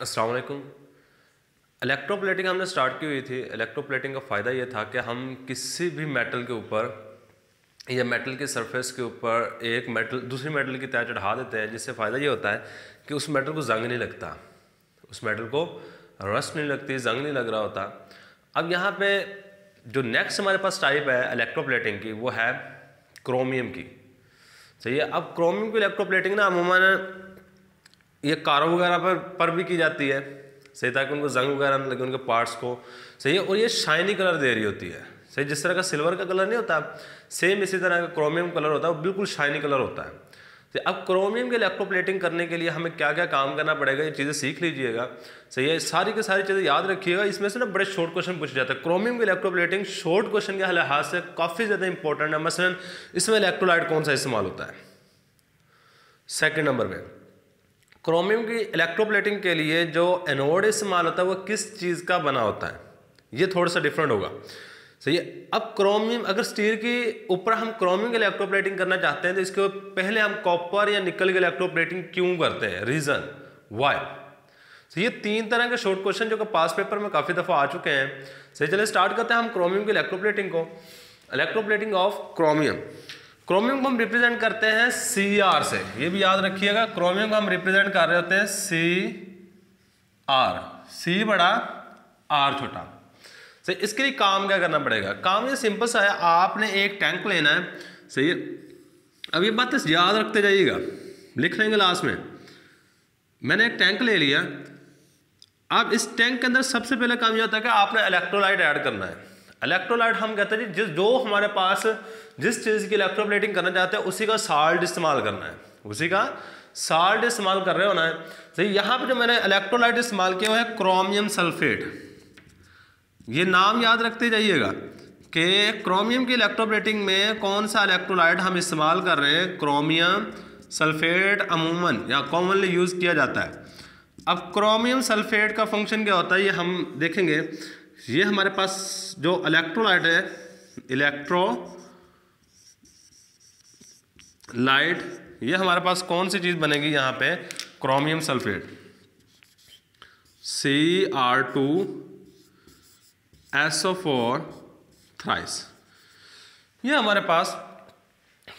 अस्सलाम वालेकुम। इलेक्ट्रोप्लेटिंग हमने स्टार्ट की हुई थी। इलेक्ट्रोप्लेटिंग का फ़ायदा ये था कि हम किसी भी मेटल के ऊपर या मेटल के सरफेस के ऊपर एक मेटल दूसरी मेटल की तय चढ़ा देते हैं, जिससे फ़ायदा ये होता है कि उस मेटल को जंग नहीं लगता। उस मेटल को रस्ट नहीं लगती, जंग नहीं लग रहा होता। अब यहाँ पे जो नेक्स्ट हमारे पास टाइप है इलेक्ट्रोप्लेटिंग की, वो है क्रोमियम की। सही है? अब क्रोमियम की इलेक्ट्रोप्लेटिंग ना अमूमन ये कारों वगैरह पर पर भी की जाती है। सही ताकि उनको जंग वगैरह लगे, उनके पार्ट्स को। सही है, और ये शाइनी कलर दे रही होती है। सही, जिस तरह का सिल्वर का कलर नहीं होता सेम इसी तरह का क्रोमियम कलर होता है, वो बिल्कुल शाइनी कलर होता है। तो अब क्रोमियम के इलेक्ट्रोप्लेटिंग करने के लिए हमें क्या क्या काम करना पड़ेगा, ये चीज़ें सीख लीजिएगा। सही है, सारी की सारी चीज़ें याद रखिएगा, इसमें से ना बड़े शॉर्ट क्वेश्चन पूछे जाते हैं। क्रोमियम के इलेक्ट्रोप्लेटिंग शॉर्ट क्वेश्चन के लिहाज से काफ़ी ज़्यादा इंपॉर्टेंट है। मसलन, इसमें इलेक्ट्रोलाइट कौन सा इस्तेमाल होता है? सेकेंड नंबर में। क्रोमियम की इलेक्ट्रोप्लेटिंग के लिए जो एनोड इस्तेमाल होता है, वो किस चीज़ का बना होता है? ये थोड़ा सा डिफरेंट होगा। सही है? अब क्रोमियम, अगर स्टील के ऊपर हम क्रोमियम की इलेक्ट्रोप्लेटिंग करना चाहते हैं तो इसके पहले हम कॉपर या निकल की इलेक्ट्रोप्लेटिंग क्यों करते हैं? रीज़न वाई तो ये तीन तरह के शॉर्ट क्वेश्चन जो कि पास पेपर में काफ़ी दफ़ा आ चुके हैं। सही चले स्टार्ट करते हैं हम क्रोमियम की इलेक्ट्रोप्लेटिंग को। इलेक्ट्रोप्लेटिंग ऑफ़ क्रोमियम क्रोमियम को हम रिप्रेजेंट करते हैं सी आर से। ये भी याद रखिएगा, क्रोमियम को हम रिप्रेजेंट कर रहे होते हैं सी आर सी बड़ा आर छोटा। सही, इसके लिए काम क्या करना पड़ेगा? काम ये सिंपल सा है, आपने एक टैंक लेना है। सही अब ये बात याद रखते जाइएगा। लिख लेंगे लास्ट में। मैंने एक टैंक ले लिया। अब इस टैंक के अंदर सबसे पहले काम यह होता है कि आपने इलेक्ट्रोलाइट ऐड करना है। इलेक्ट्रोलाइट हम कहते हैं जिस, जो हमारे पास जिस चीज़ की इलेक्ट्रोप्लेटिंग करना चाहते हैं, उसी का साल्ट इस्तेमाल करना है। उसी का साल्ट इस्तेमाल कर रहे होना है। तो यहाँ पे जो मैंने इलेक्ट्रोलाइट इस्तेमाल किया हुआ है क्रोमियम सल्फेट ये नाम याद रखते जाइएगा कि क्रोमियम की इलेक्ट्रोप्लेटिंग में कौन सा इलेक्ट्रोलाइट हम इस्तेमाल कर रहे हैं? क्रोमियम सल्फेट अमूमन, या कॉमनली यूज़ किया जाता है। अब क्रोमियम सल्फेट का फ़ंक्शन क्या होता है, ये हम देखेंगे। ये हमारे पास जो इलेक्ट्रोलाइट है इलेक्ट्रो लाइट ये हमारे पास कौन सी चीज़ बनेगी यहाँ पे? Chromium sulphate C R two SO four thrice ये हमारे पास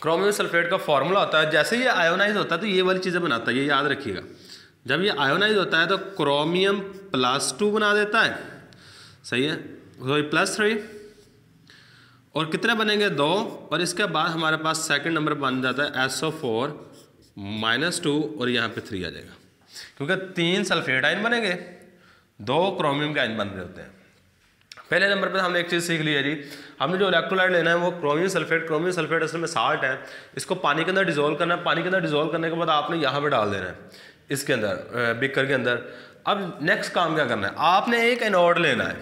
क्रोमियम सल्फेट का फॉर्मूला होता है। जैसे ये आयोनाइज होता है तो ये वाली चीज़ें बनाता है। ये याद रखिएगा। जब ये आयोनाइज होता है तो क्रोमियम प्लस टू बना देता है। सही है? तो प्लस थ्री और कितने बनेंगे? दो। और इसके बाद हमारे पास सेकंड नंबर बन जाता है S O four minus two और यहाँ पे थ्री आ जाएगा। क्योंकि तीन सल्फेट आइन बनेंगे, दो क्रोमियम के आइन बन रहे होते हैं। पहले नंबर पर हमने एक चीज़ सीख ली है जी। हमने जो इलेक्ट्रोलाइट लेना है, वो क्रोमियम सल्फेट क्रोमियम सल्फेट असल में साल्ट है। इसको पानी के अंदर डिजोल्व करना है। पानी के अंदर डिजोल्व करने के बाद आपने यहाँ पर डाल देना है, इसके अंदर बिकर के अंदर। अब नेक्स्ट काम क्या करना है? आपने एक एनोड लेना है।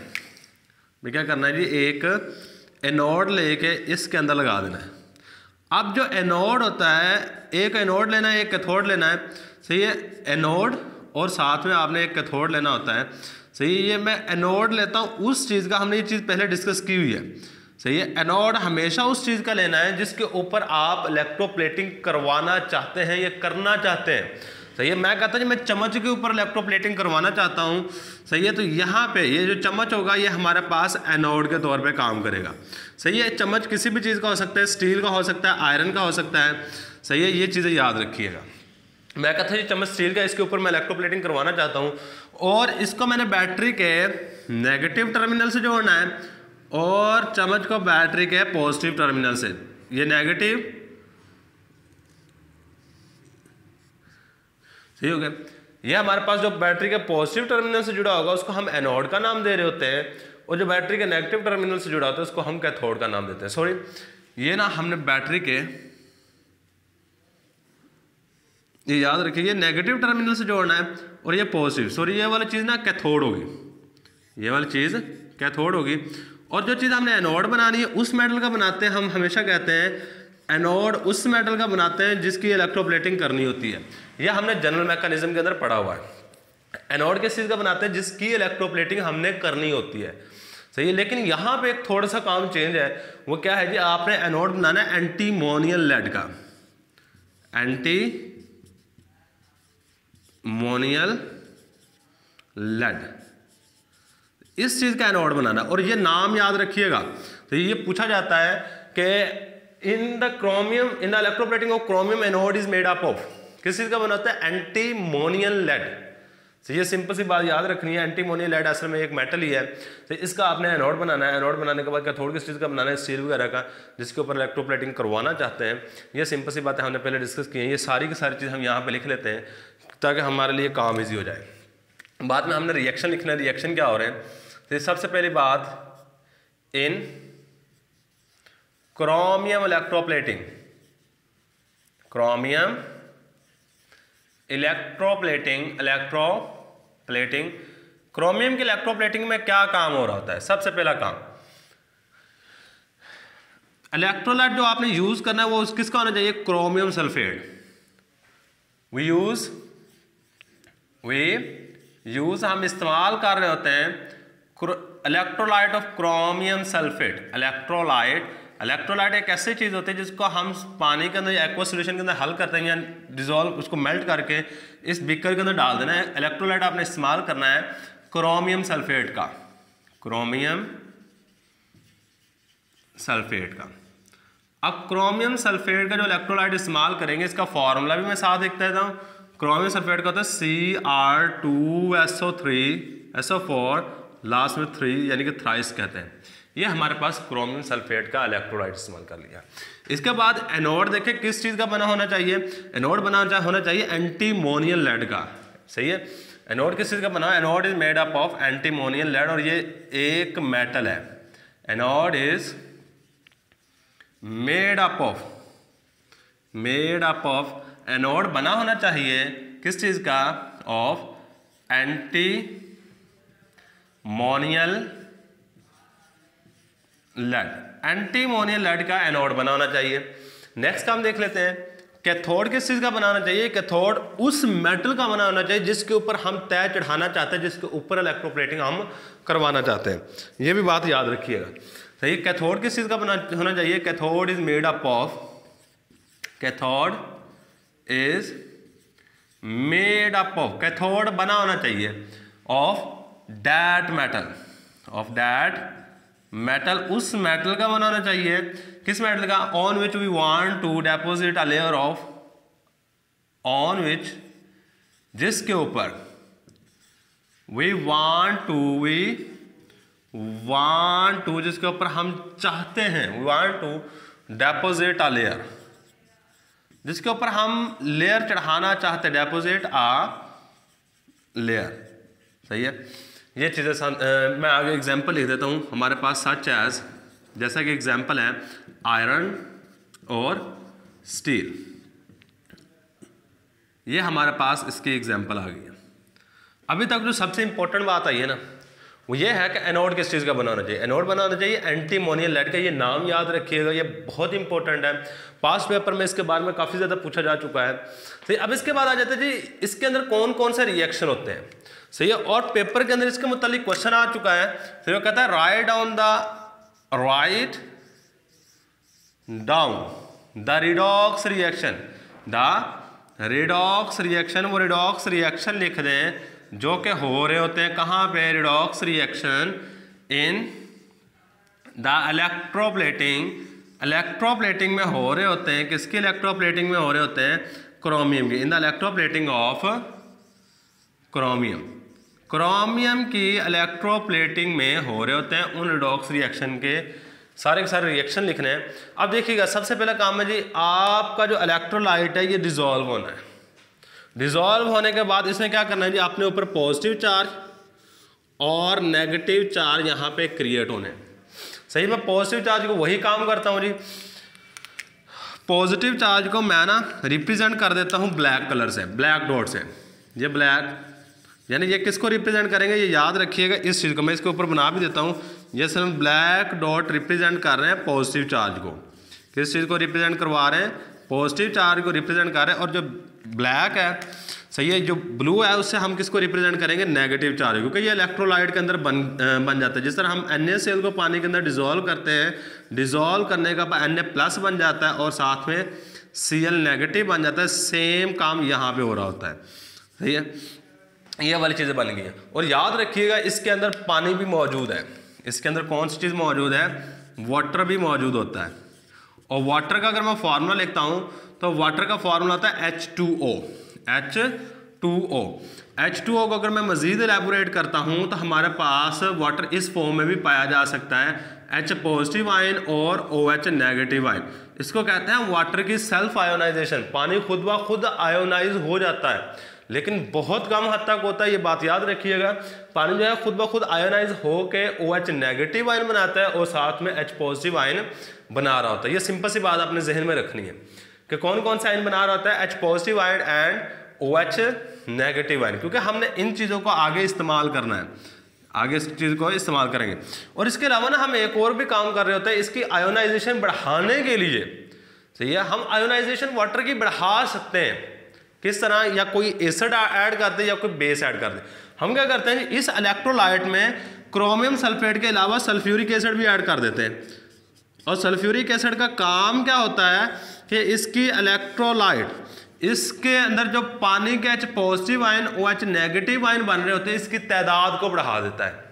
क्या करना है जी, एक एनोड लेके इसके अंदर लगा देना है। अब जो एनोड होता है, एक एनोड लेना है, एक कैथोड लेना है। सही है एनोड और साथ में आपने एक कैथोड लेना होता है। सही है, ये मैं एनोड लेता हूँ, उस चीज़ का हमने ये चीज़ पहले डिस्कस की हुई है। सही है एनोड हमेशा उस चीज़ का लेना है जिसके ऊपर आप इलेक्ट्रोप्लेटिंग करवाना चाहते हैं या करना चाहते हैं। सही है? मैं कहता हूँ मैं चम्मच के ऊपर इलेक्ट्रोप्लेटिंग करवाना चाहता हूँ। सही है? तो यहाँ पे ये जो चम्मच होगा, ये हमारे पास एनोड के तौर पे काम करेगा। सही है? चम्मच किसी भी चीज़ का हो सकता है स्टील का हो सकता है आयरन का हो सकता है। सही है? ये चीज़ें याद रखिएगा। मैं कहता हूँ चम्मच स्टील का, इसके ऊपर मैं इलेक्ट्रोप्लेटिंग करवाना चाहता हूँ। और इसको मैंने बैटरी के नेगेटिव टर्मिनल से जोड़ना है और चम्मच को बैटरी के पॉजिटिव टर्मिनल से। ये नेगेटिव सही हो गया ये हमारे पास जो बैटरी के पॉजिटिव टर्मिनल से जुड़ा होगा, उसको हम एनोड का नाम दे रहे होते हैं, और जो बैटरी के नेगेटिव टर्मिनल से जुड़ा होता है, उसको हम कैथोड का नाम देते हैं. सॉरी ये ना हमने बैटरी के, ये याद रखिए, ये नेगेटिव टर्मिनल से जोड़ना है, और ये पॉजिटिव सॉरी ये वाली चीज़ ना कैथोड होगी. ये वाली चीज़ कैथोड होगी. और जो चीज़ हमने एनोड बनानी है, उस मेटल का बनाते हैं, हम हमेशा कहते हैं एनोड उस मेटल का बनाते हैं जिसकी इलेक्ट्रोप्लेटिंग करनी होती है। यह हमने जनरल मैकेनिज्म के अंदर पढ़ा हुआ है। एनोड किस चीज़ का बनाते हैं जिसकी इलेक्ट्रोप्लेटिंग हमने करनी होती है। सही है? लेकिन यहाँ पे एक थोड़ा सा काम चेंज है। वो क्या है जी? आपने एनोड बनाना है एंटीमोनियल लेड का। एंटी मोनियल लेड इस चीज़ का एनोड बनाना। और ये नाम याद रखिएगा। तो ये पूछा जाता है कि in the chromium in the electroplating of chromium anode is made up of किस चीज़ का बना होता है? एंटीमोनियल लेड तो ये सिंपल सी बात याद रखनी है एंटीमोनियल लेड असल में एक मेटल ही है। तो इसका आपने एनोड बनाना है। एनोड बनाने के बाद क्या थोड़ी किस चीज़ का बनाना है? स्टील वगैरह का, जिसके ऊपर इलेक्ट्रोप्लेटिंग करवाना चाहते हैं। ये सिंपल सी बातें हमने पहले डिस्कस की हैं। ये सारी की सारी चीज़ हम यहाँ पर लिख लेते हैं, ताकि हमारे लिए काम ईजी हो जाए। बाद में हमने रिएक्शन लिखना है। रिएक्शन क्या हो रहे हैं? तो सबसे पहली बात in chromium electroplating chromium electroplating electroplating chromium की इलेक्ट्रोप्लेटिंग में क्या काम हो रहा होता है? सबसे पहला काम। इलेक्ट्रोलाइट जो आपने यूज़ करना है, वो किसका होना चाहिए? Chromium sulphate we use we use हम इस्तेमाल कर रहे होते हैं electrolyte of chromium sulphate electrolyte electrolyte एक ऐसी चीज़ होती है जिसको हम पानी के अंदर एक्वा सोल्यूशन के अंदर हल करते हैं या डिजोल्व उसको मेल्ट करके इस बिकर के अंदर डाल देना है। इलेक्ट्रोलाइट आपने इस्तेमाल करना है क्रोमियम सल्फेट का। क्रोमियम सल्फेट का। अब क्रोमियम सल्फेट का जो इलेक्ट्रोलाइट इस्तेमाल करेंगे, इसका फॉर्मूला भी मैं साथ लिख देता हूँ। क्रोमियम सल्फेट का होता है C R two S O three S O four last में थ्री यानी कि थ्राइस कहते हैं। ये हमारे पास क्रोमियम सल्फेट का इलेक्ट्रोलाइट इस्तेमाल कर लिया। इसके बाद एनोड देखें किस चीज़ का बना होना चाहिए? एनोड बना होना चाहिए एंटीमोनियल लेड का। सही है? एनोड किस चीज़ का बना anode is made up of antimonial lead और ये एक मेटल है। Anode is made up of made up of anode बना होना चाहिए किस चीज़ का? Of antimonial lead antimonial lead का एनोड बनाना चाहिए। नेक्स्ट काम देख लेते हैं कैथोड किस चीज़ का बनाना चाहिए? कैथोड उस मेटल का बना होना चाहिए जिसके ऊपर हम तय चढ़ाना चाहते हैं, जिसके ऊपर इलेक्ट्रोप्लेटिंग हम करवाना चाहते हैं। ये भी बात याद रखिएगा। सही कैथोड किस चीज़ का बना, होना चाहिए? Cathode is made up of cathode is made up of cathode बना होना चाहिए of that metal of that metal उस मेटल का बनाना चाहिए। किस मेटल का? On which we want to deposit a layer of on which जिसके ऊपर we want to we want to जिसके ऊपर हम चाहते हैं we want to deposit a layer जिसके ऊपर हम लेयर चढ़ाना चाहते डेपोजिट आ लेयर सही है? ये चीज़ें मैं आगे एग्जांपल लिख देता हूँ। हमारे पास सच एज जैसा कि एग्जांपल है आयरन और स्टील ये हमारे पास इसकी एग्जांपल आ गई है। अभी तक जो सबसे इंपॉर्टेंट बात आई है ना, वो ये है कि एनोड किस चीज़ का बनाना चाहिए? एनोड बनाना चाहिए एंटीमोनियल लेड का। ये नाम याद रखिएगा, ये बहुत इंपॉर्टेंट है। पास्ट पेपर में इसके बारे में काफ़ी ज़्यादा पूछा जा चुका है। तो अब इसके बाद आ जाते जी, इसके अंदर कौन कौन से रिएक्शन होते हैं? सही है। और पेपर के अंदर इसके मुतालिक क्वेश्चन आ चुका है। तो वो कहता है write down the write down the redox reaction the redox reaction वो रिडॉक्स रिएक्शन लिख दें, जो कि हो रहे होते हैं। कहाँ पे redox reaction in the electroplating electroplating में हो रहे होते हैं। किसकी इलेक्ट्रोप्लेटिंग में हो रहे होते हैं? क्रोमियम की। In the electroplating of chromium chromium की इलेक्ट्रोप्लेटिंग में हो रहे होते हैं उन रिडॉक्स रिएक्शन के सारे के सारे रिएक्शन लिखने हैं। अब देखिएगा, सबसे पहला काम है जी, आपका जो इलेक्ट्रोलाइट है, ये डिजोल्व होना है। डिजोल्व होने के बाद इसमें क्या करना है जी अपने ऊपर पॉजिटिव चार्ज और नेगेटिव चार्ज यहाँ पे क्रिएट होने सही, मैं पॉजिटिव चार्ज को वही काम करता हूँ जी। पॉजिटिव चार्ज को मैं ना रिप्रेजेंट कर देता हूँ ब्लैक कलर से ब्लैक डॉट से। ये ब्लैक यानी ये किसको रिप्रेजेंट करेंगे? ये याद रखिएगा, इस चीज़ को मैं इसके ऊपर बना भी देता हूँ। ये हम ब्लैक डॉट रिप्रेजेंट कर रहे हैं पॉजिटिव चार्ज को। किस चीज़ को रिप्रेजेंट करवा रहे हैं? पॉजिटिव चार्ज को रिप्रेजेंट कर रहे हैं। और जो ब्लैक है, सही है, जो ब्लू है, उससे हम किसको रिप्रेजेंट करेंगे? नेगेटिव चार्ज क्योंकि ये इलेक्ट्रोलाइट के अंदर बन बन जाता है। जिस तरह हम एन सेल को पानी के अंदर डिजोल्व करते हैं डिजोल्व करने का एन ए प्लस बन जाता है और साथ में सी नेगेटिव बन जाता है। सेम काम यहाँ पे हो रहा होता है। सही है? ये वाली चीज़ें बन गई और याद रखिएगा, इसके अंदर पानी भी मौजूद है। इसके अंदर कौन सी चीज़ मौजूद है? वाटर भी मौजूद होता है। और वाटर का अगर मैं फार्मूला लिखता हूँ तो वाटर का फार्मूला होता है H two O H two O H two O को अगर मैं मज़ीद एलेबोरेट करता हूँ तो हमारे पास वाटर इस फॉर्म में भी पाया जा सकता है। एच पॉजिटिव आयन और ओ एच नेगेटिव आयन इसको कहते हैं वाटर की सेल्फ आयोनाइजेशन पानी खुद ब खुद आयोनाइज हो जाता है। लेकिन बहुत कम हद तक होता है, ये बात याद रखिएगा। पानी जो है, खुद ब खुद आयोनाइज हो के ओ एच नेगेटिव आयन बनाता है और साथ में एच पॉजिटिव आयन बना रहा होता है। ये सिंपल सी बात अपने जहन में रखनी है कि कौन कौन सा आयन बना रहा होता है? H positive ion and O H negative ion क्योंकि हमने इन चीज़ों को आगे इस्तेमाल करना है। आगे इस चीज़ को इस्तेमाल करेंगे। और इसके अलावा ना, हम एक और भी काम कर रहे होते हैं, इसकी आयोनाइजेशन बढ़ाने के लिए। सही है, हम आयोनाइजेशन वाटर की बढ़ा सकते हैं। किस तरह या कोई एसिड ऐड कर दे या कोई बेस ऐड कर दे हम क्या करते हैं, इस इलेक्ट्रोलाइट में क्रोमियम सल्फेट के अलावा सल्फ्यूरिक एसिड भी ऐड कर देते हैं। और सल्फ्यूरिक एसिड का काम क्या होता है कि इसकी इलेक्ट्रोलाइट इसके अंदर जो पानी के H positive ion O H negative ion बन रहे होते हैं, इसकी तादाद को बढ़ा देता है।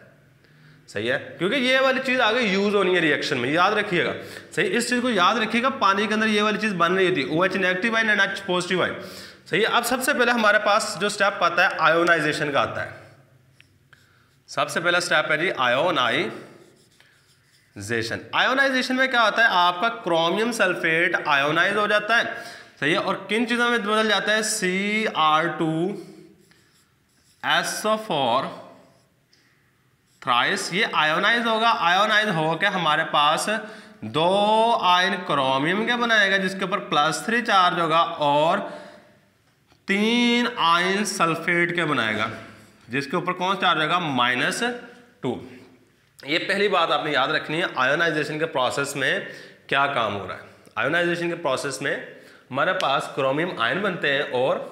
सही है? क्योंकि ये वाली चीज़ आगे यूज़ होनी है रिएक्शन में, याद रखिएगा। सही? इस चीज़ को याद रखिएगा, पानी के अंदर ये वाली चीज़ बन रही थी O H negative ion and H positive ion सही है। अब सबसे पहले हमारे पास जो स्टेप आता है आयोनाइजेशन का आता है। सबसे पहला स्टेप है जी आयोनाइजेशन आयोनाइजेशन में क्या होता है? आपका क्रोमियम सल्फेट आयोनाइज हो जाता है। सही है। और किन चीज़ों में बदल जाता है? C R two S four thrice ये आयोनाइज होगा। आयोनाइज होकर हमारे पास दो आयन क्रोमियम के बनाएगा, जिसके ऊपर प्लस थ्री चार्ज होगा और तीन आयन सल्फेट के बनाएगा? जिसके ऊपर कौन चार्ज होगा? Minus two. ये पहली बात आपने याद रखनी है, आयोनाइजेशन के प्रोसेस में क्या काम हो रहा है? आयोनाइजेशन के प्रोसेस में हमारे पास क्रोमियम आयन बनते हैं और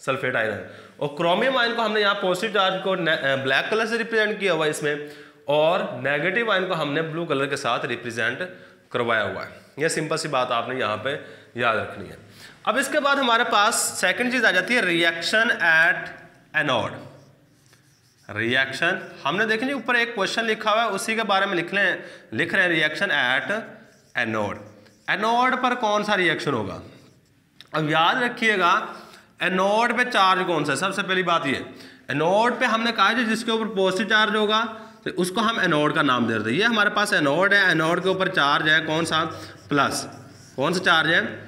सल्फेट आयन। और क्रोमियम आयन को हमने यहाँ पॉजिटिव चार्ज को ब्लैक कलर से रिप्रेजेंट किया हुआ है इसमें और नेगेटिव आयन को हमने ब्लू कलर के साथ रिप्रेजेंट करवाया हुआ है। यह सिंपल सी बात आपने यहाँ पे याद रखनी है। अब इसके बाद हमारे पास सेकंड चीज़ आ जाती है रिएक्शन एट एनोड रिएक्शन हमने देखें ऊपर एक क्वेश्चन लिखा हुआ है, उसी के बारे में लिख लें, लिख रहे हैं रिएक्शन एट एनोड एनोड पर कौन सा रिएक्शन होगा? अब याद रखिएगा एनोड पे चार्ज कौन सा सबसे पहली बात ये एनोड पे हमने कहा जिसके ऊपर पॉजिटिव चार्ज होगा तो उसको हम एनोड का नाम दे देते हैं। ये हमारे पास एनोड है एनोड के ऊपर चार्ज है, कौन सा? प्लस कौन सा चार्ज है?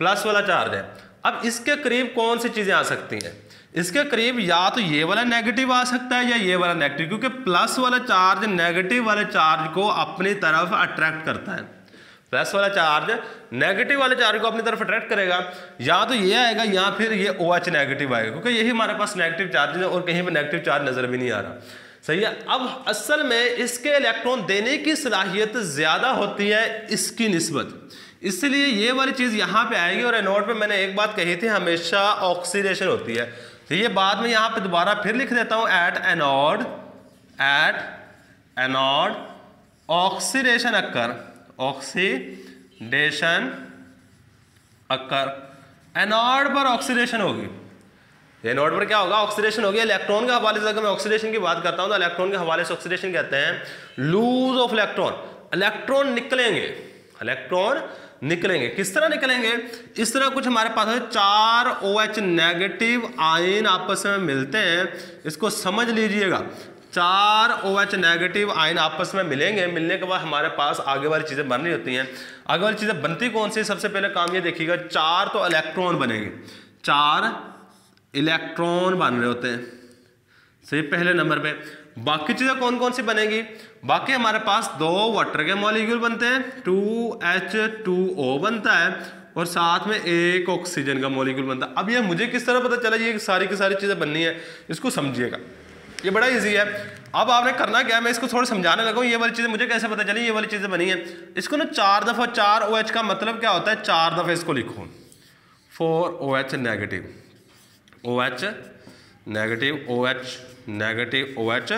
प्लस वाला चार्ज है। अब इसके करीब कौन सी चीज़ें आ सकती हैं? इसके करीब या तो ये वाला नेगेटिव आ सकता है या ये वाला नेगेटिव क्योंकि प्लस वाला चार्ज नेगेटिव वाले चार्ज को अपनी तरफ़ अट्रैक्ट करता है। प्लस वाला चार्ज नेगेटिव वाले चार्ज को अपनी तरफ़ अट्रैक्ट करेगा। या तो ये आएगा या फिर ये ओ OH नेगेटिव आएगा, क्योंकि यही हमारे पास नेगेटिव चार्ज है और कहीं पर नेगेटिव चार्ज नज़र भी नहीं आ रहा। सही है, अब असल में इसके इलेक्ट्रॉन देने की सलाहियत ज़्यादा होती है इसकी नस्बत। इसलिए ये वाली चीज़ यहाँ पे आएगी और एनोड पे मैंने एक बात कही थी, हमेशा ऑक्सीडेशन होती है। तो ये बाद में यहाँ पे दोबारा फिर लिख देता हूँ at anode at anode oxidation occur oxidation occur. Anode पर ऑक्सीडेशन होगी। एनोड पर क्या होगा? ऑक्सीडेशन होगी। इलेक्ट्रॉन के हवाले से अगर मैं ऑक्सीडेशन की बात करता हूँ तो इलेक्ट्रॉन के हवाले से ऑक्सीडेशन कहते हैं लूज ऑफ़ इलेक्ट्रॉन इलेक्ट्रॉन निकलेंगे। इलेक्ट्रॉन निकलेंगे। किस तरह निकलेंगे? इस तरह कुछ हमारे पास है, चार ओ एच नेगेटिव आयन आपस में मिलते हैं। इसको समझ लीजिएगा। चार ओ एच नेगेटिव आयन आपस में मिलेंगे। मिलने के बाद हमारे पास आगे वाली चीज़ें बन रही होती हैं। आगे वाली चीज़ें बनती कौन सी सबसे पहले काम ये देखिएगा, चार तो इलेक्ट्रॉन बनेंगे। चार इलेक्ट्रॉन बन रहे होते हैं। सही, पहले नंबर पे। बाकी चीज़ें कौन कौन सी बनेगी? बाकी हमारे पास दो वाटर के मॉलिक्यूल बनते हैं टू एच टू ओ बनता है, और साथ में एक ऑक्सीजन का मॉलिक्यूल बनता है। अब ये मुझे किस तरह पता चला ये सारी की सारी चीज़ें बननी है, इसको समझिएगा। ये बड़ा इजी है। अब आपने करना क्या है? मैं इसको थोड़ा समझाने लगा ये वाली चीज़ें मुझे कैसे पता चली ये वाली चीज़ें बनी है? इसको ना चार दफ़ा चार ओ एच का मतलब क्या होता है? चार दफ़ा इसको लिखो। Four O H negative O H negative O H negative O H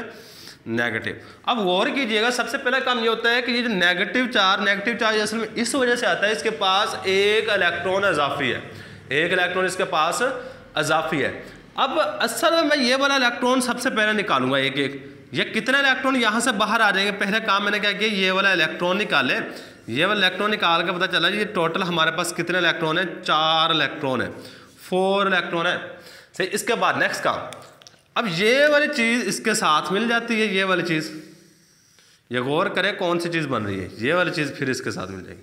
negative अब गौर कीजिएगा, सबसे पहला काम ये होता है कि ये जो नेगेटिव चार्ज नेगेटिव चार्ज असल में इस वजह से आता है, इसके पास एक इलेक्ट्रॉन अजाफी है। एक इलेक्ट्रॉन इसके पास अजाफी है। अब असल में मैं ये वाला इलेक्ट्रॉन सबसे पहले निकालूँगा, एक एक। ये कितने इलेक्ट्रॉन यहाँ से बाहर आ जाएँगे? पहले काम मैंने क्या किया, ये वाला इलेक्ट्रॉन निकाले। ये वाला इलेक्ट्रॉन निकाल के पता चला, ये टोटल हमारे पास कितने इलेक्ट्रॉन है? चार इलेक्ट्रॉन है। फोर इलेक्ट्रॉन है। सही, इसके बाद नेक्स्ट काम। अब ये वाली चीज़ इसके साथ मिल जाती है, ये वाली चीज़। ये गौर करें कौन सी चीज़ बन रही है। ये वाली चीज़ फिर इसके साथ मिल जाएगी।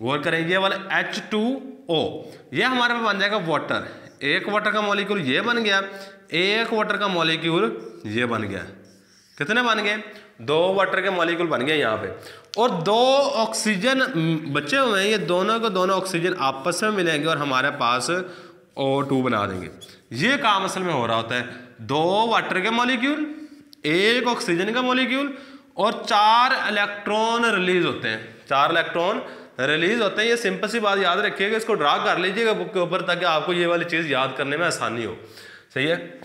गौर करें ये वाला एच टू ओ ये हमारे पास बन जाएगा वाटर एक वाटर का मॉलिक्यूल ये बन गया, एक वाटर का मॉलिक्यूल ये बन गया। कितने बन गए? दो वाटर के मॉलिक्यूल बन गए यहाँ पे। और दो ऑक्सीजन बचे हुए हैं, ये दोनों को दोनों ऑक्सीजन आपस में मिलेंगे और हमारे पास ओ टू बना देंगे। ये काम असल में हो रहा होता है। दो वाटर के मॉलिक्यूल एक ऑक्सीजन का मॉलिक्यूल और चार इलेक्ट्रॉन रिलीज़ होते हैं। चार इलेक्ट्रॉन रिलीज़ होते हैं। ये सिंपल सी बात याद रखिएगा, इसको ड्रा कर लीजिएगा बुक के ऊपर ताकि आपको ये वाली चीज़ याद करने में आसानी हो। सही है?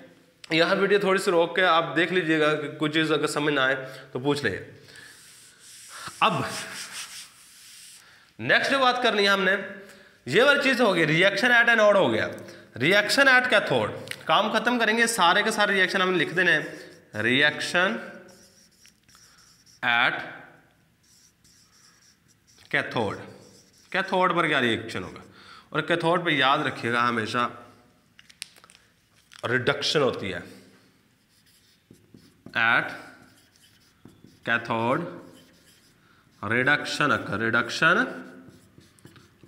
यहाँ वीडियो थोड़ी सी रोक के आप देख लीजिएगा कि कुछ चीज़ अगर समझ ना आए तो पूछ लीजिए अब नेक्स्ट बात करनी है हमने, ये वाली चीज़ हो गई रिएक्शन एट एन ऑड हो गया। रिएक्शन एट कैथोड काम खत्म करेंगे, सारे के सारे रिएक्शन हमने लिख देने रिएक्शन एट कैथोड कैथोड पर क्या रिएक्शन होगा? और कैथोड पर याद रखिएगा हमेशा रिडक्शन होती है। At cathode reduction occur. Reduction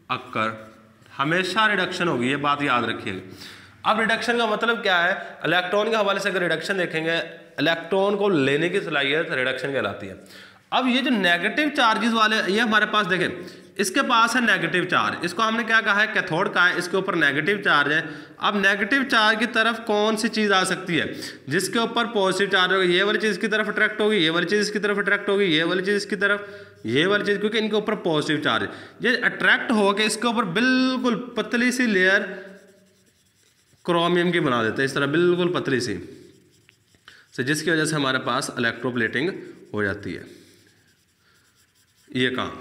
occur. हमेशा रिडक्शन होगी, ये बात याद रखिएगा। अब रिडक्शन का मतलब क्या है? इलेक्ट्रॉन के हवाले से अगर रिडक्शन देखेंगे इलेक्ट्रॉन को लेने की सलाहियत रिडक्शन कहलाती है। अब ये जो नेगेटिव चार्जेस वाले, ये हमारे पास देखें, इसके पास है नेगेटिव चार्ज इसको हमने क्या कहा है? कैथोड का है। इसके ऊपर नेगेटिव चार्ज है। अब नेगेटिव चार्ज की तरफ़ कौन सी चीज़ आ सकती है? जिसके ऊपर पॉजिटिव चार्ज होगा, ये वाली चीज़ इसकी तरफ़ अट्रैक्ट होगी, ये वाली चीज़ इसकी तरफ़ अट्रैक्ट होगी, ये वाली चीज़ इसकी तरफ़, ये वाली चीज़, क्योंकि इनके ऊपर पॉजिटिव चार्ज ये अट्रैक्ट होकर इसके ऊपर बिल्कुल पतली सी लेयर क्रोमियम की बना देते हैं। इस तरह बिल्कुल पतली सी। जिसकी वजह से हमारे पास इलेक्ट्रोप्लेटिंग हो जाती है। ये काम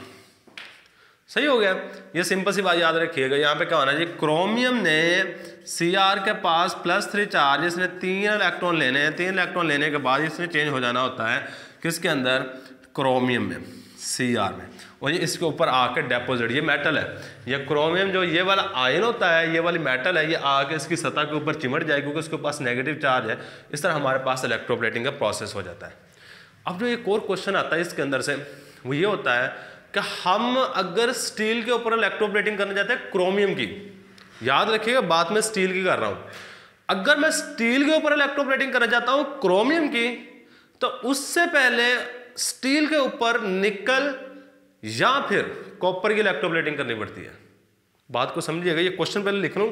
सही हो गया। ये सिंपल सी बात याद रखिएगा। यहाँ पे क्या होना चाहिए क्रोमियम ने सी आर के पास प्लस थ्री चार्ज इसने तीन इलेक्ट्रॉन लेने हैं। तीन इलेक्ट्रॉन लेने के बाद इसने चेंज हो जाना होता है किसके अंदर? क्रोमियम में सी आर में। और ये इसके ऊपर आके डेपोजिट ये मेटल है। ये क्रोमियम जो ये वाला आयन होता है, ये वाली मेटल है, ये आके इसकी सतह के ऊपर चिमट जाए क्योंकि उसके पास नेगेटिव चार्ज है। इस तरह हमारे पास इलेक्ट्रोप्लेटिंग का प्रोसेस हो जाता है। अब जो एक और क्वेश्चन आता है इसके अंदर से वो ये होता है कि हम अगर स्टील के ऊपर इलेक्ट्रोप्लेटिंग करने जाते हैं क्रोमियम की। याद रखिएगा, बात में स्टील की कर रहा हूँ। अगर मैं स्टील के ऊपर इलेक्ट्रोप्लेटिंग करना चाहता हूँ क्रोमियम की तो उससे पहले स्टील के ऊपर निकल या फिर कॉपर की इलेक्ट्रोप्लेटिंग करनी पड़ती है। बात को समझिएगा, ये क्वेश्चन पहले लिख लूँ।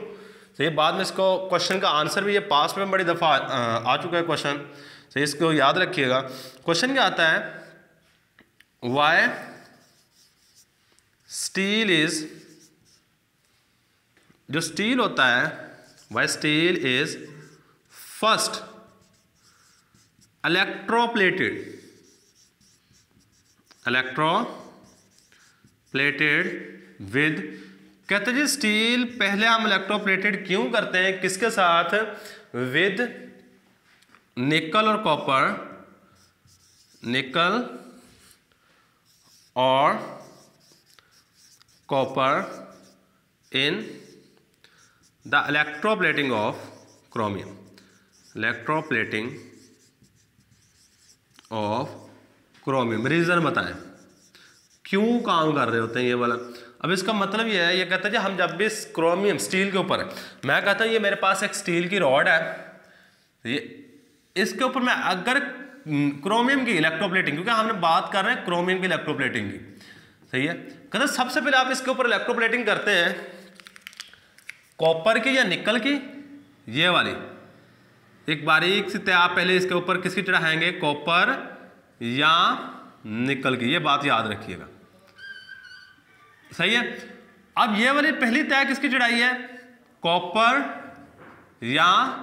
तो ये बाद में इसको क्वेश्चन का आंसर भी, ये पास में बड़ी दफ़ा आ चुका है क्वेश्चन तो इसको याद रखिएगा। क्वेश्चन क्या आता है? वाई स्टील इज़ जो स्टील होता है why steel is first electroplated electroplated with कहते जी स्टील पहले हम इलेक्ट्रोप्लेटेड क्यों करते हैं? किसके साथ? विद निकल और कॉपर निकल और copper in the electroplating of chromium. Electroplating of chromium. Reason बताएँ। क्यों काम कर रहे होते हैं ये वाला? अब इसका मतलब ये है, ये कहता है जी, हम जब भी क्रोमियम स्टील के ऊपर मैं कहता हूँ, ये मेरे पास एक स्टील की रॉड है। ये, इसके ऊपर मैं अगर क्रोमियम की इलेक्ट्रोप्लेटिंग क्योंकि हमने बात कर रहे हैं क्रोमियम की इलेक्ट्रोप्लेटिंग की। सही है? कहते सबसे पहले आप इसके ऊपर इलेक्ट्रोप्लेटिंग करते हैं। कॉपर की या निकल की? ये वाली। एक बारीक सी आप पहले इसके ऊपर किसकी चढ़ाएँगे? कॉपर या निकल की। ये बात याद रखिएगा। सही है? अब ये वाली पहली तय किसकी चढ़ाई है? कॉपर या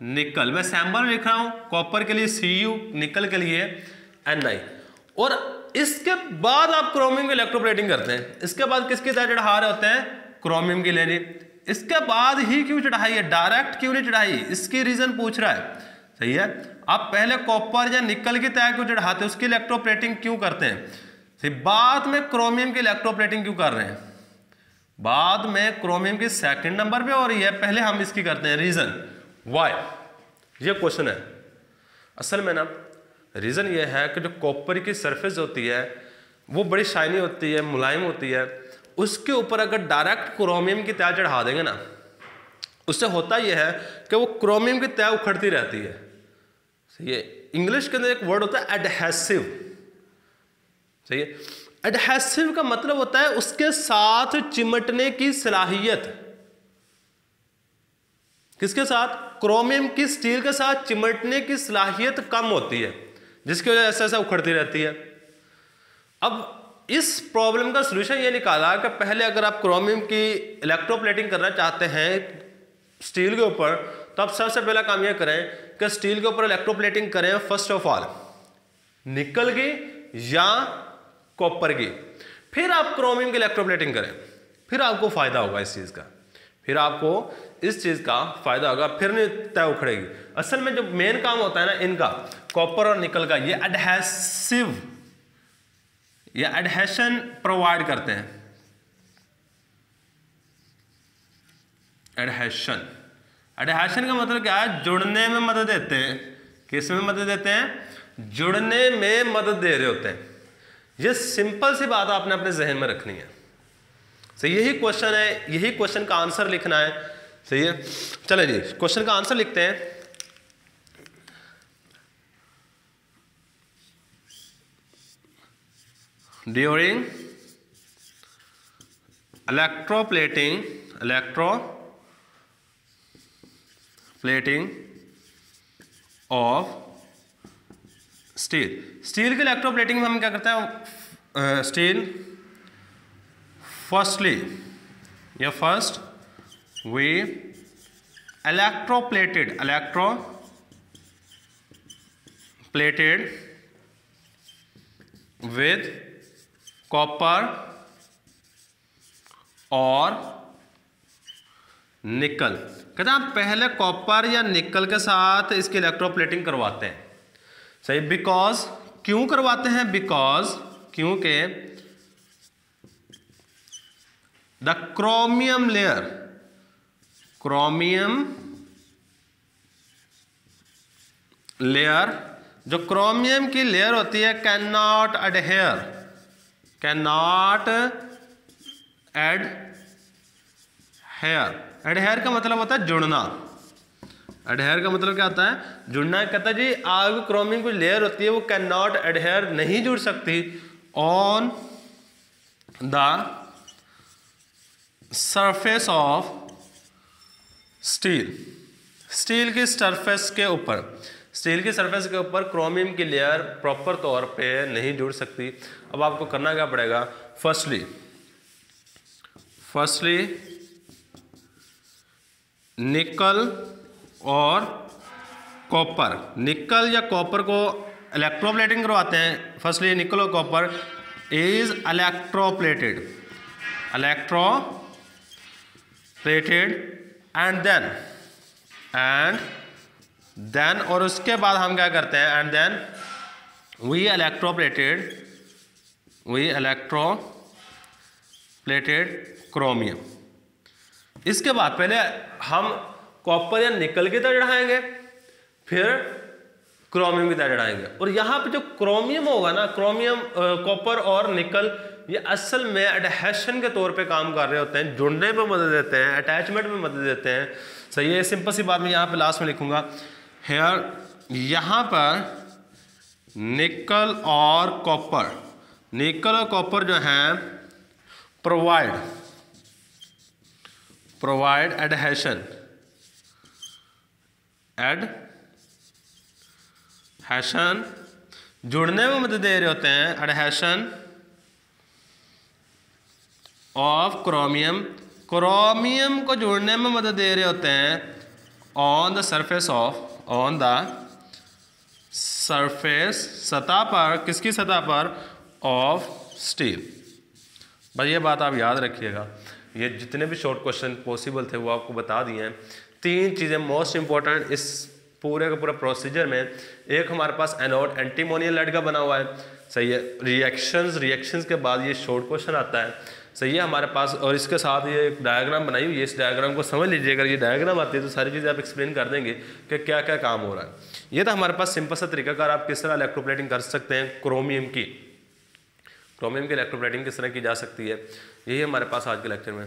निकल। मैं सैंबल लिख रहा हूँ, कॉपर के लिए सी यू निकल के लिए एन आई और इसके बाद आप क्रोमियम की इलेक्ट्रोप्लेटिंग करते हैं। इसके बाद किसकी तरह चढ़ा रहे होते हैं? क्रोमियम की लेनी इसके बाद ही क्यों चढ़ाई है? डायरेक्ट क्यों नहीं चढ़ाई? इसकी रीजन पूछ रहा है। सही है? आप पहले कॉपर या निकल की तय क्यों चढ़ाते हैं? उसकी इलेक्ट्रोप्लेटिंग क्यों करते हैं? सही, बाद में क्रोमियम की इलेक्ट्रोप्लेटिंग क्यों कर रहे हैं? बाद में क्रोमियम की सेकंड नंबर पे रही है। पहले हम इसकी करते हैं रीजन। वाई ये क्वेश्चन है। असल में ना रीज़न ये है कि जो कॉपर की सरफेस होती है, वो बड़ी शाइनी होती है, मुलायम होती है। उसके ऊपर अगर डायरेक्ट क्रोमियम की तय चढ़ा देंगे ना, उससे होता यह है कि वो क्रोमियम की तय उखड़ती रहती है। सही है? इंग्लिश के अंदर एक वर्ड होता है एडहेसिव सही है? एडहेसिव का मतलब होता है उसके साथ चिमटने की सलाहियत। किसके साथ? क्रोमियम की स्टील के साथ चिमटने की सलाहियत कम होती है, जिसकी वजह ऐसा ऐसा उखड़ती रहती है। अब इस प्रॉब्लम का सोल्यूशन ये निकाला कि पहले अगर आप क्रोमियम की इलेक्ट्रोप्लेटिंग करना चाहते हैं स्टील के ऊपर तो आप सबसे पहला काम यह करें कि स्टील के ऊपर इलेक्ट्रोप्लेटिंग करें फ़र्स्ट ऑफ़ ऑल निकल की या कॉपर की फिर आप क्रोमियम की इलेक्ट्रोप्लेटिंग करें। फिर आपको फ़ायदा होगा इस चीज़ का। फिर आपको इस चीज़ का फ़ायदा होगा, फिर नहीं तय उखड़ेगी। असल में जो मेन काम होता है ना इनका कॉपर और निकल का, ये एडहेसिव ये एडहेशन प्रोवाइड करते हैं। एडहेशन एडहेशन का मतलब क्या है? जुड़ने में मदद देते हैं। किसमें मदद देते हैं? जुड़ने में मदद दे रहे होते हैं। ये सिंपल सी बात आपने अपने जहन में रखनी है। सो यही क्वेश्चन है, यही क्वेश्चन का आंसर लिखना है। सही है? चले जी क्वेश्चन का आंसर लिखते हैं। During electroplating of steel steel के इलेक्ट्रोप्लेटिंग में हम क्या करते हैं? स्टील फर्स्टली या first we electroplated electro plated with copper और निकल कहते हैं पहले कॉपर या निकल के साथ इसकी इलेक्ट्रोप्लेटिंग करवाते हैं। सही बिकॉज़ क्यों करवाते हैं? बिकॉज़ क्योंकि the chromium layer chromium layer जो क्रोमियम की लेयर होती है can not adhere can not adhere adhere का मतलब होता है जुड़ना। एडहेयर का मतलब क्या होता है? जुड़ना कहता जी, आग क्रोमियम की लेयर होती है, वो कैन नॉट एडहेयर नहीं जुड़ सकती। On the surface of steel. Steel की सरफेस के ऊपर। स्टील की सरफेस के ऊपर क्रोमियम की लेयर प्रॉपर तौर पे नहीं जुड़ सकती। अब आपको करना क्या पड़ेगा? फर्स्टली फर्स्टली निकल और कॉपर निकल या कॉपर को इलेक्ट्रोप्लेटिंग करवाते हैं। फर्स्टली निकल और copper is electroplated electroplated and then and then और उसके बाद हम क्या करते हैं? And then we electroplated we electroplated chromium इसके बाद पहले हम कॉपर या निकल की तरह चढ़ाएँगे फिर क्रोमियम की तरह चढ़ाएँगे और यहाँ पे जो क्रोमियम होगा ना क्रोमियम कॉपर और निकल ये असल में अटैचमेंट के तौर पे काम कर रहे होते हैं जुड़ने में मदद देते हैं अटैचमेंट में मदद देते हैं। सही है सिंपल सी बात मैं यहाँ पे लास्ट में लिखूँगा। हेयर यहाँ पर निकल और कॉपर निकल और कॉपर जो है provide provide adhesion adhesion जुड़ने में मदद दे रहे होते हैं एडहेशन ऑफ़ क्रोमियम क्रोमियम को जोड़ने में मदद दे रहे होते हैं on the surface of on the surface सतह पर, किसकी सतह पर? ऑफ़ स्टील भाई, ये बात आप याद रखिएगा। ये जितने भी शॉर्ट क्वेश्चन पॉसिबल थे, वो आपको बता दिए हैं। तीन चीज़ें मोस्ट इंपॉर्टेंट इस पूरे का पूरा प्रोसीजर में। एक, हमारे पास एनोड एंटीमोनियल लेड का बना हुआ है। सही है। रिएक्शंस रिएक्शंस के बाद ये शॉर्ट क्वेश्चन आता है। सही है, हमारे पास, और इसके साथ ये एक डायग्राम बनाई हुई है, इस डायग्राम को समझ लीजिए, अगर ये डायग्राम आती है तो सारी चीज़ें आप एक्सप्लेन कर देंगे कि क्या क्या काम हो रहा है। ये था हमारे पास सिंपल सा तरीकाकार आप किस तरह इलेक्ट्रोप्लेटिंग कर सकते हैं क्रोमियम की। क्रोमियम की इलेक्ट्रोप्लेटिंग किस तरह की जा सकती है, यही हमारे पास आज के लेक्चर में।